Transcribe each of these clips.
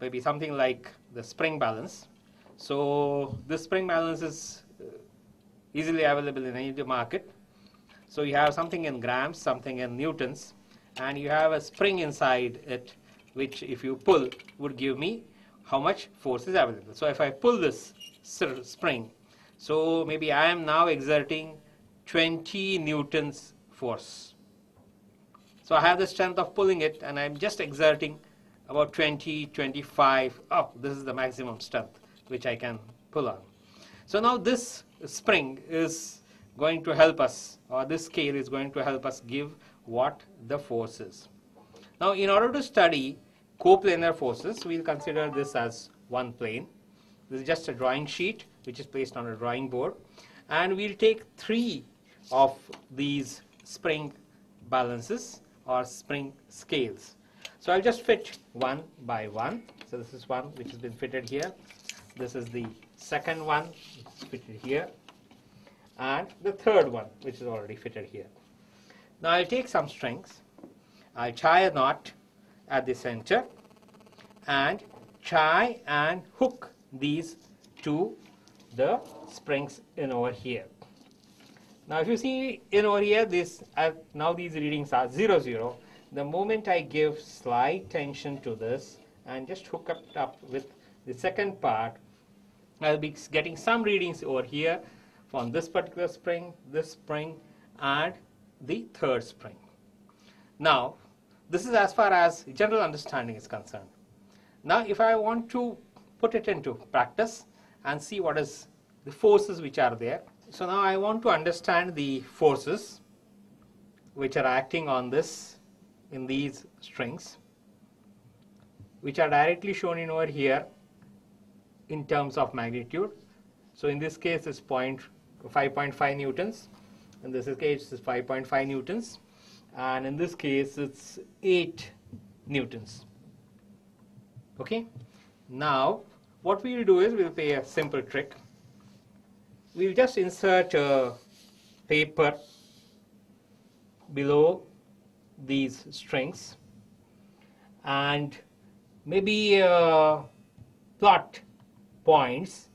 maybe something like the spring balance. So this spring balance is uh, easily available in any market. So you have something in grams, something in newtons, and you have a spring inside it, which if you pull would give me how much force is available. So if I pull this spring, so maybe I am now exerting 20 newtons force. So I have the strength of pulling it and I'm just exerting about 20, 25, oh, this is the maximum strength which I can pull on. So now this spring is going to help us or this scale is going to help us give what the force is. Now in order to study coplanar forces, we'll consider this as one plane. This is just a drawing sheet which is placed on a drawing board. And we'll take three of these spring balances or spring scales. So I'll just fit one by one. So this is one which has been fitted here. This is the second one fitted here. And the third one which is already fitted here. Now I'll take some strings. I'll tie a knot at the center and try and hook these to the springs in over here. Now if you see in over here this uh, now these readings are 0 0 the moment I give slight tension to this and just hook it up with the second part I'll be getting some readings over here from this particular spring this spring and the third spring. Now this is as far as general understanding is concerned. Now if I want to put it into practice and see what is the forces which are there. So now I want to understand the forces which are acting on this in these strings which are directly shown in over here in terms of magnitude. So in this case it's 5.5 newtons. In this case it's 5.5 newtons. And in this case it's 8 newtons. Okay? Now what we will do is we'll play a simple trick. We'll just insert a paper below these strings and maybe uh, plot points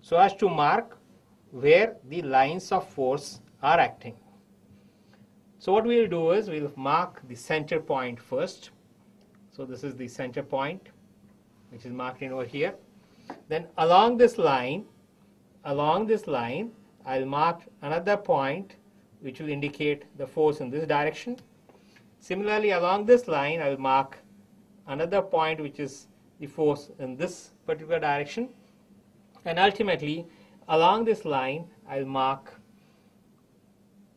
so as to mark where the lines of force are acting. So what we'll do is we'll mark the center point first. So this is the center point which is marked in over here. Then along this line, along this line, I'll mark another point which will indicate the force in this direction. Similarly, along this line, I'll mark another point which is the force in this particular direction. And ultimately, along this line, I'll mark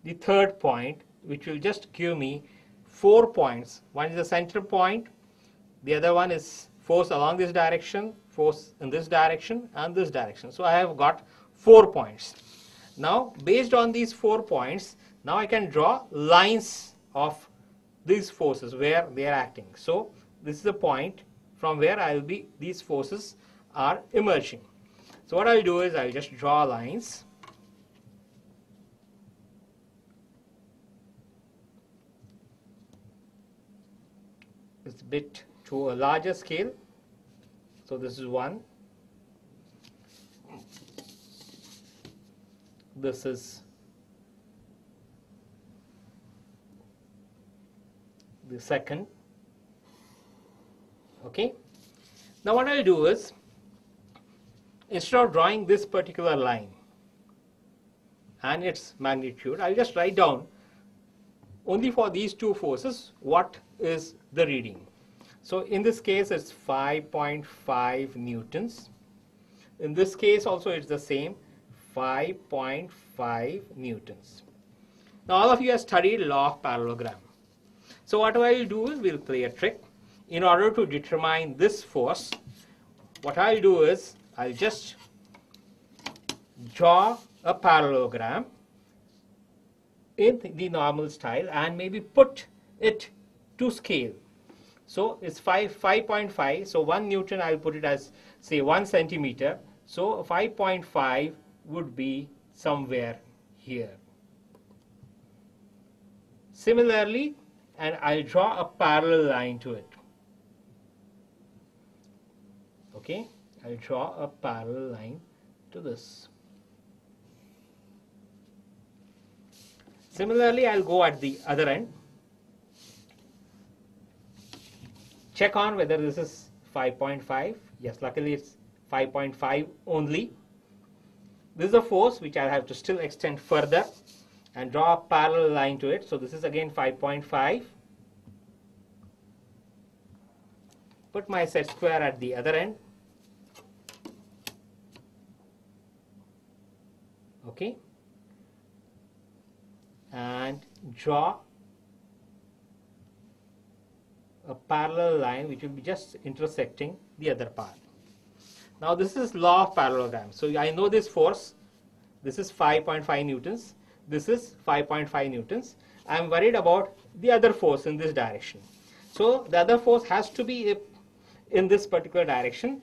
the third point which will just give me four points. One is the center point, the other one is force along this direction, force in this direction and this direction. So I have got four points. Now based on these four points, now I can draw lines of these forces where they are acting. So this is the point from where I will be, these forces are emerging. So what I'll do is I'll just draw lines. It's bit to a larger scale. So this is one. This is the second. Okay. Now what I'll do is instead of drawing this particular line and its magnitude, I'll just write down only for these two forces what is the reading. So in this case it's 5.5 newtons. In this case also it's the same 5.5 newtons. Now all of you have studied law of parallelogram. So what I will do is we'll play a trick. In order to determine this force, what I'll do is I'll just draw a parallelogram in the normal style and maybe put it to scale. So it's 5, 5.5. So 1 Newton, I'll put it as say 1 centimeter. So 5.5 would be somewhere here. Similarly, and I'll draw a parallel line to it. okay I'll draw a parallel line to this similarly I'll go at the other end check on whether this is 5.5 yes luckily it's 5.5 only this is a force which I have to still extend further and draw a parallel line to it. So this is again 5.5 put my set square at the other end. Okay. And draw a parallel line which will be just intersecting the other part. Now this is law of parallelogram. So I know this force, this is 5.5 newtons, this is 5.5 newtons. I am worried about the other force in this direction. So the other force has to be in this particular direction.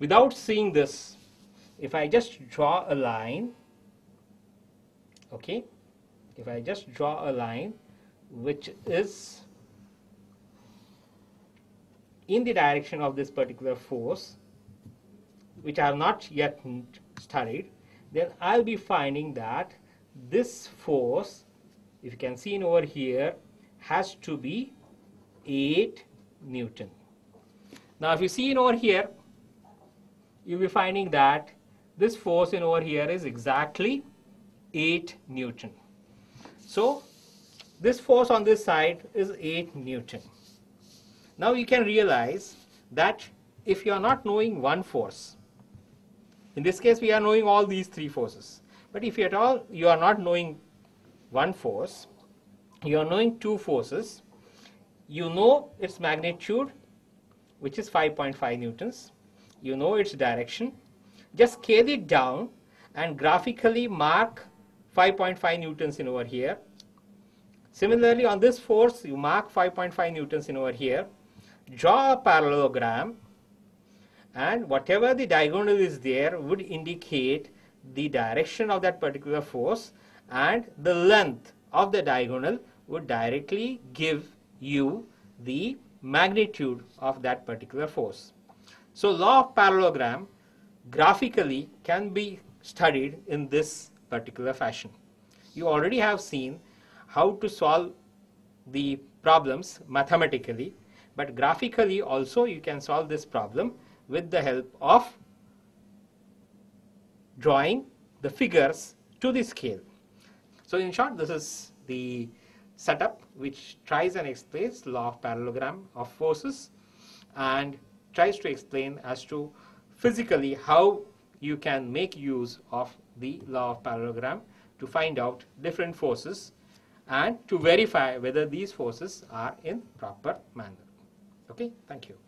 Without seeing this, if I just draw a line, okay, if I just draw a line which is in the direction of this particular force, which I have not yet studied, then I'll be finding that this force, if you can see in over here, has to be 8 Newton. Now if you see in over here, you'll be finding that this force in over here is exactly 8 Newton. So this force on this side is 8 Newton. Now you can realize that if you are not knowing one force, in this case we are knowing all these three forces, but if at all you are not knowing one force, you are knowing two forces, you know its magnitude which is 5.5 newtons, you know its direction, just scale it down and graphically mark 5.5 newtons in over here. Similarly on this force you mark 5.5 newtons in over here. Draw a parallelogram and whatever the diagonal is there would indicate the direction of that particular force and the length of the diagonal would directly give you the magnitude of that particular force. So law of parallelogram graphically can be studied in this particular fashion. You already have seen how to solve the problems mathematically but graphically also you can solve this problem with the help of drawing the figures to the scale. So in short, this is the setup which tries and explains law of parallelogram of forces and tries to explain as to physically how you can make use of the law of parallelogram to find out different forces and to verify whether these forces are in proper manner. Okay, thank you.